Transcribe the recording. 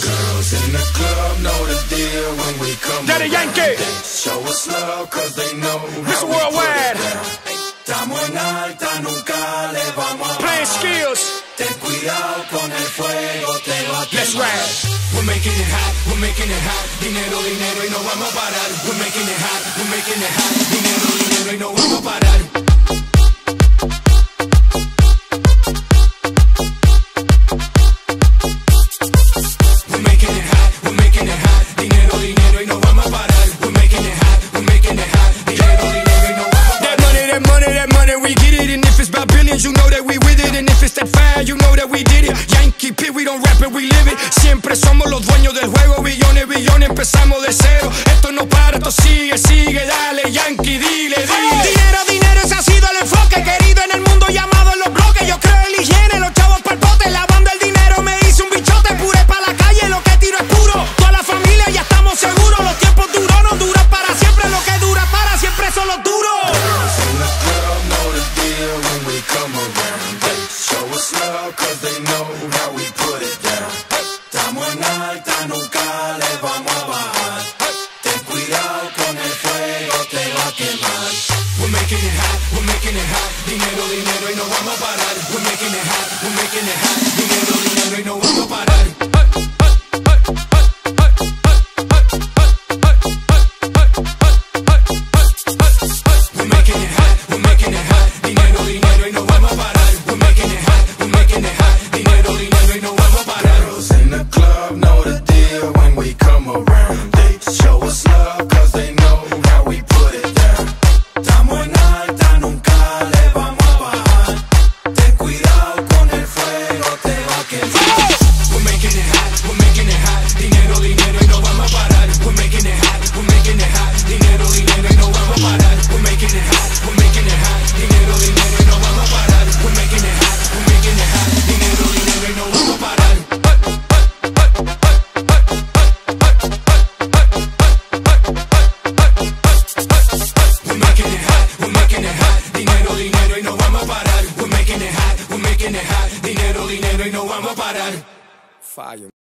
Girls in the club know the deal when we come Daddy. Yankee. Show us love cause they know Mr. Worldwide. put it down. Estamos en alta, nunca le vamos a Playing skills. Ten cuidado con el fuego, te va a Let's ride. We're making it hot, we're making it hot. Dinero, dinero y no vamos a parar. We're making it hot, we're making it hot. Dinero, dinero y no vamos a parar. Dinero, dinero y no vamos a parar. We're making it hot, we're making it hot. Dinero, dinero y no vamos a That parar. money, that money, that money, we get it. And if it's about billions, you know that we with it. And if it's that fire, you know that we did it. Yankee P, we don't rap it, we live it. Siempre somos los dueños del juego. Billones, billones, empezamos de cero. Esto no para, esto sigue, sigue. Dale, Yankee, dile, dile. Know how we put. Estamos en alta, nunca vamos a bajar. Ten cuidado con el fuego, te va a quemar. We're making it hot, we're making it hot. Dinero, dinero no vamos a parar. We're making it hot, we're making it hot. Dinero, dinero no. Around. They show us love cause they Dinero, dinero y no vamos a parar. Fire,